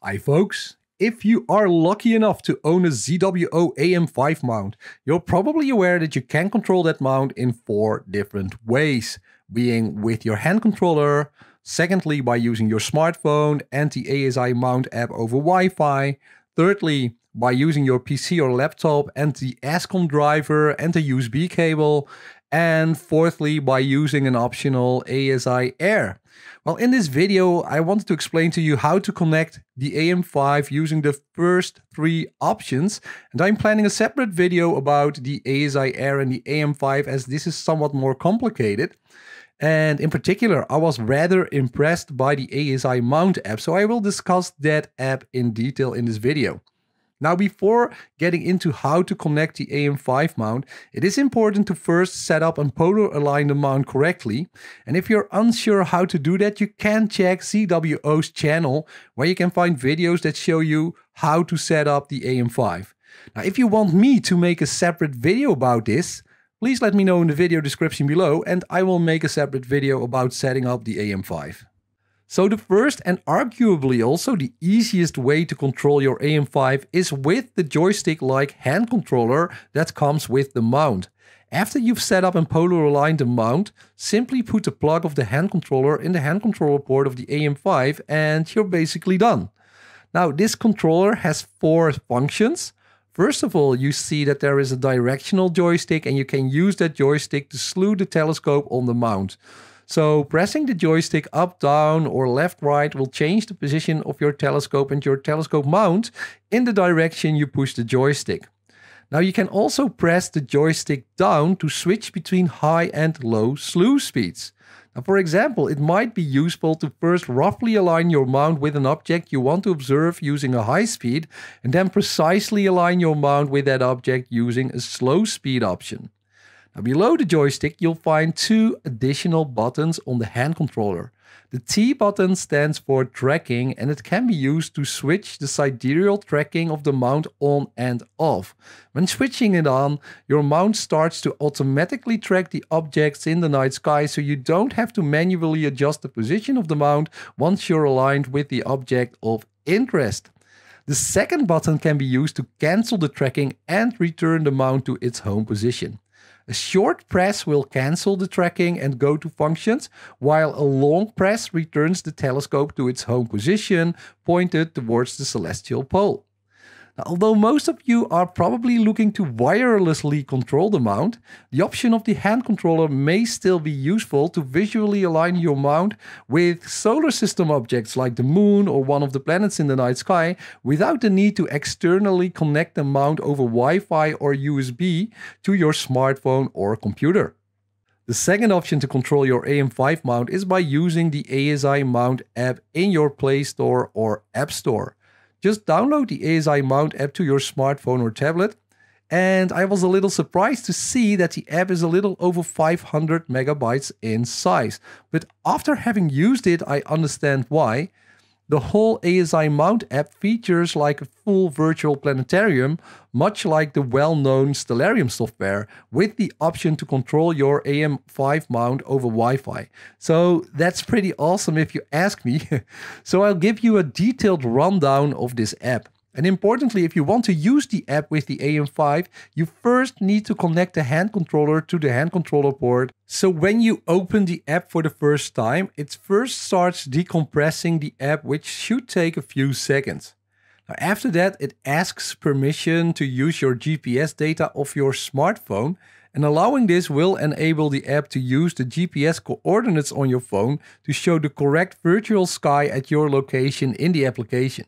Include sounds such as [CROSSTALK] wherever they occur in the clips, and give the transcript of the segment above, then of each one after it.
Hi folks, if you are lucky enough to own a ZWO AM5 mount, you're probably aware that you can control that mount in four different ways, being with your hand controller, secondly by using your smartphone and the ASI mount app over Wi-Fi, thirdly by using your PC or laptop and the ASCOM driver and the USB cable, and fourthly by using an optional ASIAIR. Well, in this video, I wanted to explain to you how to connect the AM5 using the first three options. And I'm planning a separate video about the ASIAIR and the AM5 as this is somewhat more complicated. And in particular, I was rather impressed by the ASI Mount app, so I will discuss that app in detail in this video. Now, before getting into how to connect the AM5 mount, it is important to first set up and polar align the mount correctly. And if you're unsure how to do that, you can check ZWO's channel, where you can find videos that show you how to set up the AM5. Now, if you want me to make a separate video about this, please let me know in the video description below and I will make a separate video about setting up the AM5. So the first and arguably also the easiest way to control your AM5 is with the joystick-like hand controller that comes with the mount. After you've set up and polar aligned the mount, simply put the plug of the hand controller in the hand controller port of the AM5 and you're basically done. Now this controller has four functions. First of all, you see that there is a directional joystick and you can use that joystick to slew the telescope on the mount. So pressing the joystick up, down or left, right will change the position of your telescope and your telescope mount in the direction you push the joystick. Now you can also press the joystick down to switch between high and low slew speeds. Now for example, it might be useful to first roughly align your mount with an object you want to observe using a high speed and then precisely align your mount with that object using a slow speed option. Now below the joystick, you'll find two additional buttons on the hand controller. The T button stands for tracking and it can be used to switch the sidereal tracking of the mount on and off. When switching it on, your mount starts to automatically track the objects in the night sky so you don't have to manually adjust the position of the mount once you're aligned with the object of interest. The second button can be used to cancel the tracking and return the mount to its home position. A short press will cancel the tracking and go to functions, while a long press returns the telescope to its home position, pointed towards the celestial pole. Although most of you are probably looking to wirelessly control the mount, the option of the hand controller may still be useful to visually align your mount with solar system objects like the moon or one of the planets in the night sky without the need to externally connect the mount over Wi-Fi or USB to your smartphone or computer. The second option to control your AM5 mount is by using the ASI Mount app in your Play Store or App Store. Just download the ASI Mount app to your smartphone or tablet. And I was a little surprised to see that the app is a little over 500 megabytes in size. But after having used it, I understand why. The whole ASI Mount app features like a full virtual planetarium, much like the well-known Stellarium software, with the option to control your AM5 mount over Wi-Fi. So that's pretty awesome if you ask me. [LAUGHS] so I'll give you a detailed rundown of this app. And importantly, if you want to use the app with the AM5, you first need to connect the hand controller to the hand controller port. So when you open the app for the first time, it first starts decompressing the app, which should take a few seconds. Now after that, it asks permission to use your GPS data of your smartphone and allowing this will enable the app to use the GPS coordinates on your phone to show the correct virtual sky at your location in the application.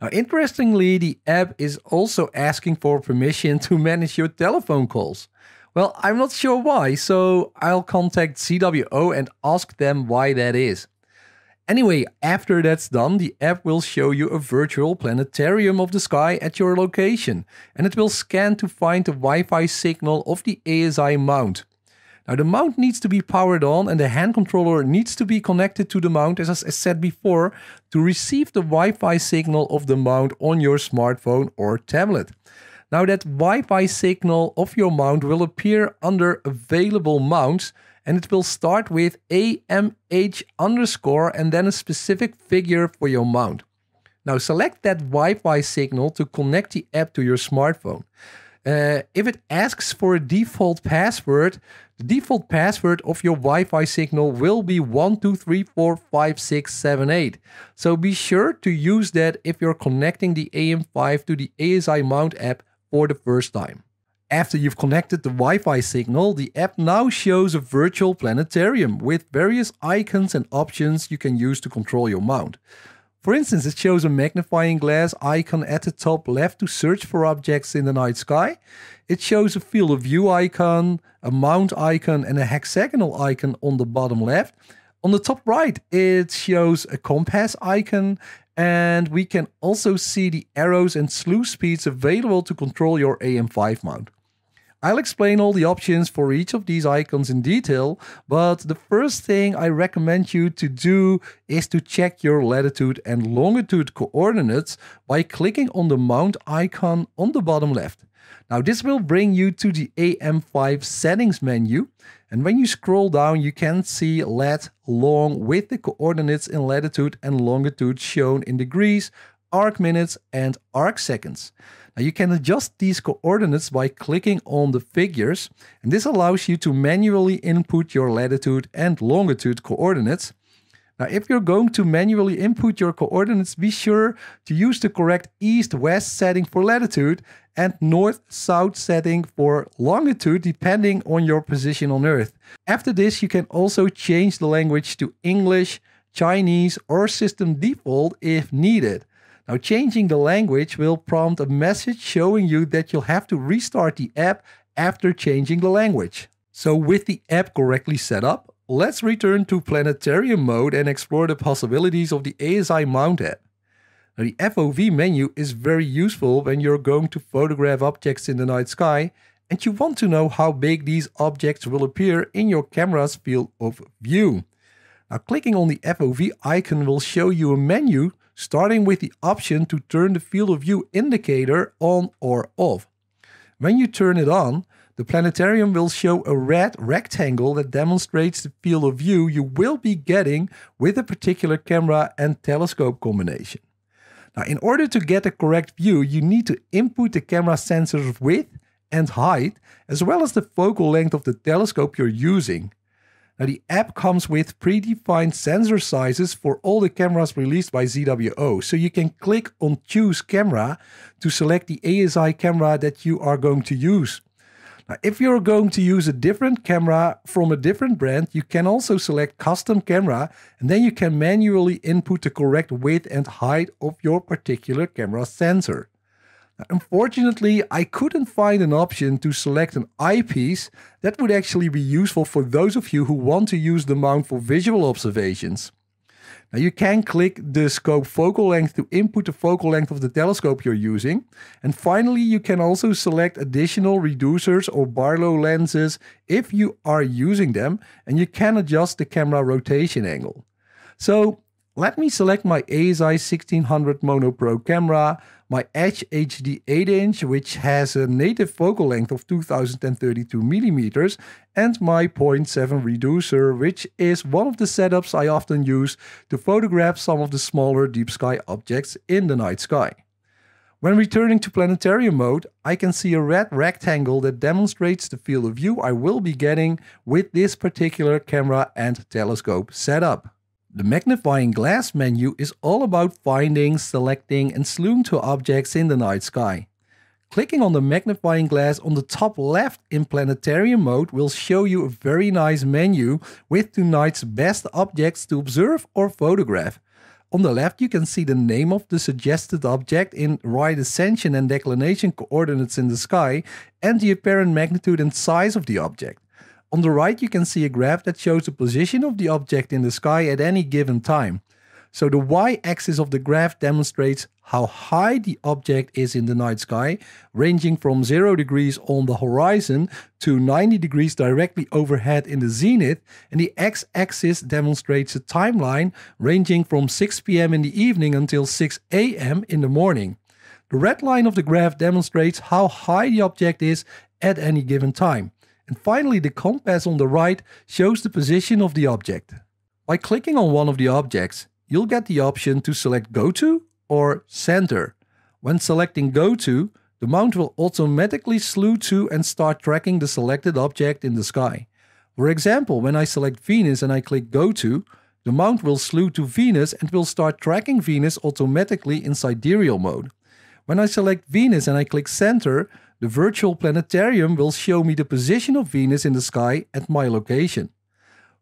Now, interestingly, the app is also asking for permission to manage your telephone calls. Well, I'm not sure why, so I'll contact ZWO and ask them why that is. Anyway, after that's done, the app will show you a virtual planetarium of the sky at your location, and it will scan to find the Wi-Fi signal of the ASI mount. Now the mount needs to be powered on and the hand controller needs to be connected to the mount as I said before to receive the Wi-Fi signal of the mount on your smartphone or tablet. Now that Wi-Fi signal of your mount will appear under available mounts and it will start with AMH underscore and then a specific figure for your mount. Now select that Wi-Fi signal to connect the app to your smartphone. Uh, if it asks for a default password, the default password of your Wi-Fi signal will be 12345678. So be sure to use that if you're connecting the AM5 to the ASI Mount app for the first time. After you've connected the Wi-Fi signal, the app now shows a virtual planetarium with various icons and options you can use to control your mount. For instance, it shows a magnifying glass icon at the top left to search for objects in the night sky. It shows a field of view icon, a mount icon, and a hexagonal icon on the bottom left. On the top right, it shows a compass icon, and we can also see the arrows and slew speeds available to control your AM5 mount. I'll explain all the options for each of these icons in detail, but the first thing I recommend you to do is to check your latitude and longitude coordinates by clicking on the mount icon on the bottom left. Now this will bring you to the AM5 settings menu and when you scroll down you can see lat long with the coordinates in latitude and longitude shown in degrees, arc minutes and arc seconds. Now you can adjust these coordinates by clicking on the figures and this allows you to manually input your latitude and longitude coordinates. Now if you're going to manually input your coordinates, be sure to use the correct east-west setting for latitude and north-south setting for longitude depending on your position on Earth. After this you can also change the language to English, Chinese or system default if needed. Now changing the language will prompt a message showing you that you'll have to restart the app after changing the language. So with the app correctly set up, let's return to planetarium mode and explore the possibilities of the ASI mount app. Now the FOV menu is very useful when you're going to photograph objects in the night sky and you want to know how big these objects will appear in your camera's field of view. Now clicking on the FOV icon will show you a menu starting with the option to turn the field of view indicator on or off. When you turn it on, the planetarium will show a red rectangle that demonstrates the field of view you will be getting with a particular camera and telescope combination. Now, in order to get a correct view, you need to input the camera sensor's width and height, as well as the focal length of the telescope you're using. Now the app comes with predefined sensor sizes for all the cameras released by ZWO. So you can click on choose camera to select the ASI camera that you are going to use. Now, if you're going to use a different camera from a different brand, you can also select custom camera and then you can manually input the correct width and height of your particular camera sensor. Unfortunately, I couldn't find an option to select an eyepiece that would actually be useful for those of you who want to use the mount for visual observations. Now you can click the scope focal length to input the focal length of the telescope you're using. And finally, you can also select additional reducers or Barlow lenses if you are using them, and you can adjust the camera rotation angle. So let me select my ASI 1600 Mono Pro camera, my Edge HD 8-inch, which has a native focal length of 2032 millimeters, and my 0.7 reducer, which is one of the setups I often use to photograph some of the smaller deep sky objects in the night sky. When returning to planetarium mode, I can see a red rectangle that demonstrates the field of view I will be getting with this particular camera and telescope setup. The magnifying glass menu is all about finding, selecting and slewing to objects in the night sky. Clicking on the magnifying glass on the top left in planetarium mode will show you a very nice menu with tonight's best objects to observe or photograph. On the left you can see the name of the suggested object in right ascension and declination coordinates in the sky and the apparent magnitude and size of the object. On the right, you can see a graph that shows the position of the object in the sky at any given time. So the y-axis of the graph demonstrates how high the object is in the night sky, ranging from 0 degrees on the horizon to 90 degrees directly overhead in the zenith, and the x-axis demonstrates a timeline ranging from 6 pm in the evening until 6 am in the morning. The red line of the graph demonstrates how high the object is at any given time. And finally, the compass on the right shows the position of the object. By clicking on one of the objects, you'll get the option to select Go To or center. When selecting Go To, the mount will automatically slew to and start tracking the selected object in the sky. For example, when I select Venus and I click Go To, the mount will slew to Venus and will start tracking Venus automatically in sidereal mode. When I select Venus and I click Center, the virtual planetarium will show me the position of Venus in the sky at my location.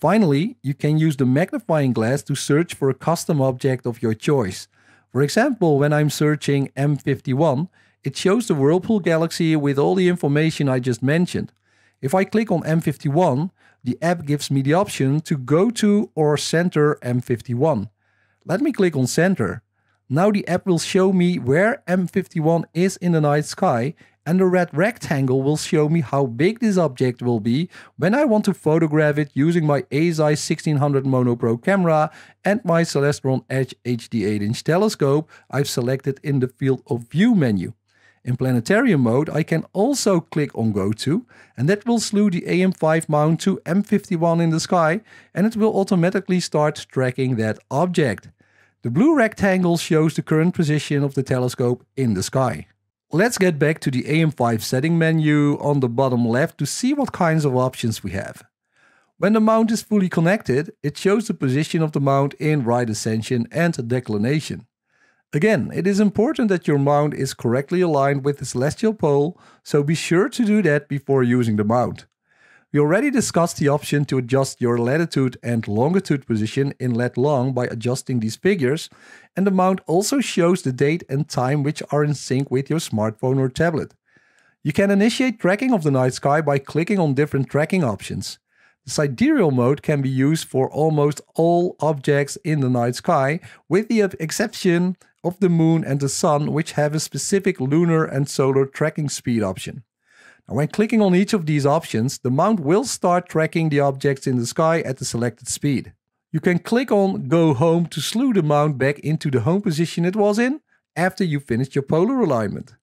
Finally, you can use the magnifying glass to search for a custom object of your choice. For example, when I'm searching M51, it shows the Whirlpool Galaxy with all the information I just mentioned. If I click on M51, the app gives me the option to go to or center M51. Let me click on center. Now the app will show me where M51 is in the night sky and the red rectangle will show me how big this object will be when I want to photograph it using my ASI 1600 Mono Pro camera and my Celestron Edge HD 8-inch telescope I've selected in the field of view menu. In planetarium mode, I can also click on Go To, and that will slew the AM5 mount to M51 in the sky, and it will automatically start tracking that object. The blue rectangle shows the current position of the telescope in the sky. Let's get back to the AM5 setting menu on the bottom left to see what kinds of options we have. When the mount is fully connected, it shows the position of the mount in right ascension and declination. Again, it is important that your mount is correctly aligned with the celestial pole, so be sure to do that before using the mount. We already discussed the option to adjust your latitude and longitude position in lat long by adjusting these figures, and the mount also shows the date and time which are in sync with your smartphone or tablet. You can initiate tracking of the night sky by clicking on different tracking options. The sidereal mode can be used for almost all objects in the night sky, with the exception of the moon and the sun, which have a specific lunar and solar tracking speed option. And when clicking on each of these options, the mount will start tracking the objects in the sky at the selected speed. You can click on Go Home to slew the mount back into the home position it was in after you finished your polar alignment.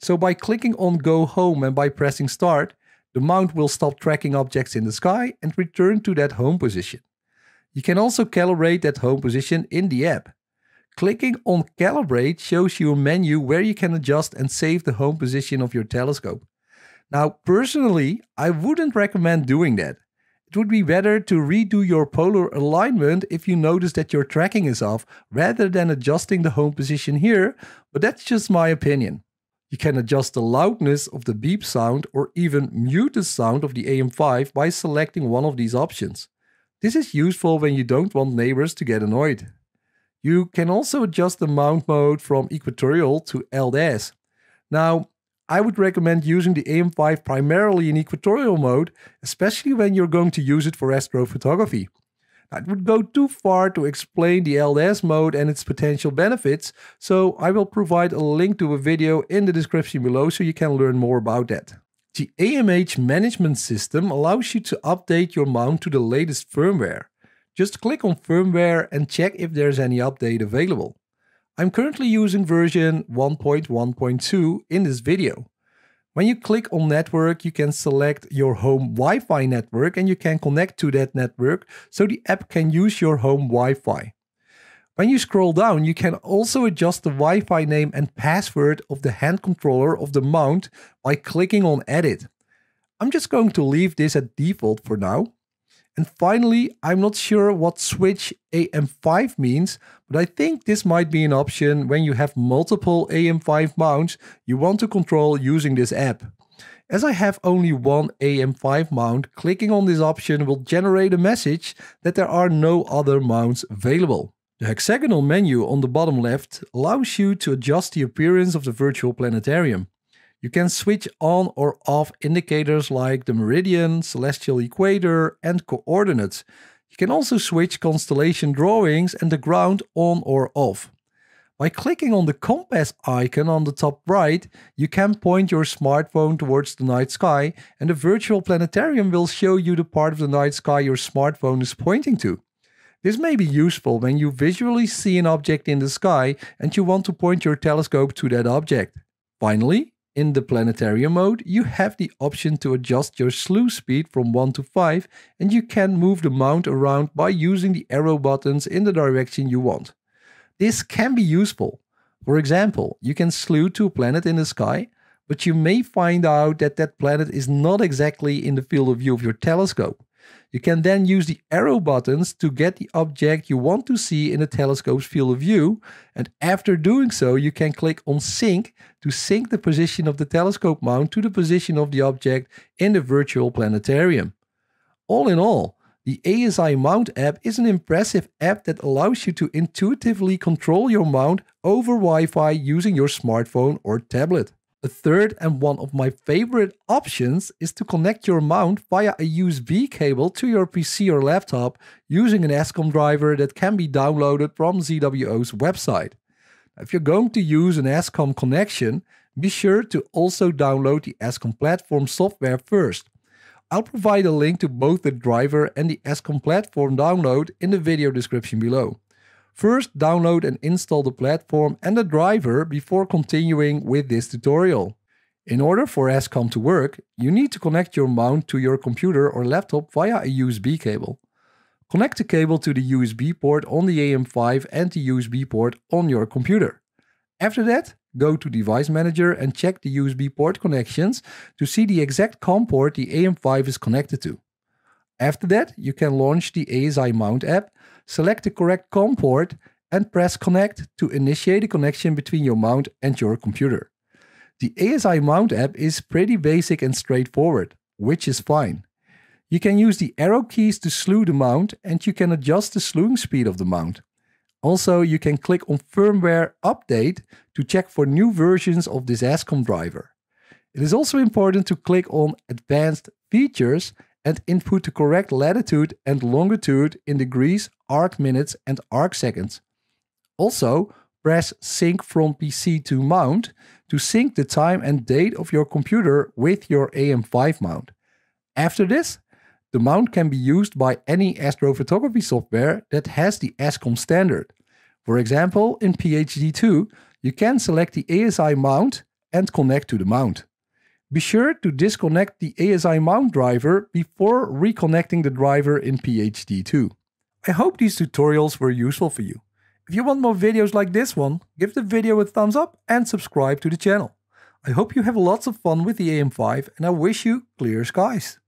So by clicking on Go Home and by pressing Start, the mount will stop tracking objects in the sky and return to that home position. You can also calibrate that home position in the app. Clicking on Calibrate shows you a menu where you can adjust and save the home position of your telescope. Now, personally, I wouldn't recommend doing that. It would be better to redo your polar alignment if you notice that your tracking is off rather than adjusting the home position here, but that's just my opinion. You can adjust the loudness of the beep sound or even mute the sound of the AM5 by selecting one of these options. This is useful when you don't want neighbors to get annoyed. You can also adjust the mount mode from equatorial to LDS. Now, I would recommend using the AM5 primarily in equatorial mode, especially when you're going to use it for astrophotography. Now, it would go too far to explain the LDS mode and its potential benefits, so I will provide a link to a video in the description below so you can learn more about that. The AMH management system allows you to update your mount to the latest firmware. Just click on firmware and check if there's any update available. I'm currently using version 1.1.2 in this video. When you click on network, you can select your home Wi-Fi network and you can connect to that network so the app can use your home Wi-Fi. When you scroll down, you can also adjust the Wi-Fi name and password of the hand controller of the mount by clicking on edit. I'm just going to leave this at default for now. And finally, I'm not sure what switch AM5 means, but I think this might be an option when you have multiple AM5 mounts you want to control using this app. As I have only one AM5 mount, clicking on this option will generate a message that there are no other mounts available. The hexagonal menu on the bottom left allows you to adjust the appearance of the virtual planetarium. You can switch on or off indicators like the meridian, celestial equator, and coordinates. You can also switch constellation drawings and the ground on or off. By clicking on the compass icon on the top right, you can point your smartphone towards the night sky and the virtual planetarium will show you the part of the night sky your smartphone is pointing to. This may be useful when you visually see an object in the sky and you want to point your telescope to that object. Finally, in the planetarium mode, you have the option to adjust your slew speed from 1 to 5 and you can move the mount around by using the arrow buttons in the direction you want. This can be useful, For example, you can slew to a planet in the sky, but you may find out that that planet is not exactly in the field of view of your telescope. You can then use the arrow buttons to get the object you want to see in the telescope's field of view. And after doing so, you can click on sync to sync the position of the telescope mount to the position of the object in the virtual planetarium. All in all, the ASI Mount app is an impressive app that allows you to intuitively control your mount over Wi Fi using your smartphone or tablet. A third and one of my favorite options is to connect your mount via a USB cable to your PC or laptop using an ASCOM driver that can be downloaded from ZWO's website. If you're going to use an ASCOM connection, be sure to also download the ASCOM platform software first. I'll provide a link to both the driver and the ASCOM platform download in the video description below. First, download and install the platform and the driver before continuing with this tutorial. In order for ASCOM to work, you need to connect your mount to your computer or laptop via a USB cable. Connect the cable to the USB port on the AM5 and the USB port on your computer. After that, go to Device Manager and check the USB port connections to see the exact COM port the AM5 is connected to. After that, you can launch the ASI Mount app, select the correct COM port, and press Connect to initiate a connection between your mount and your computer. The ASI Mount app is pretty basic and straightforward, which is fine. You can use the arrow keys to slew the mount and you can adjust the slewing speed of the mount. Also, you can click on Firmware Update to check for new versions of this ASCOM driver. It is also important to click on Advanced Features and input the correct latitude and longitude in degrees, arc minutes, and arc seconds. Also, press Sync from PC to Mount to sync the time and date of your computer with your AM5 mount. After this, the mount can be used by any astrophotography software that has the ASCOM standard. For example, in PHD2, you can select the ASI mount and connect to the mount. Be sure to disconnect the ASI mount driver before reconnecting the driver in PHD2. I hope these tutorials were useful for you. If you want more videos like this one, give the video a thumbs up and subscribe to the channel. I hope you have lots of fun with the AM5 and I wish you clear skies.